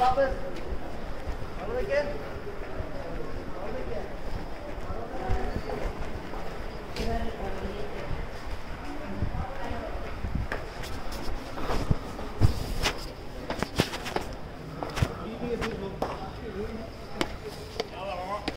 वापस अगले के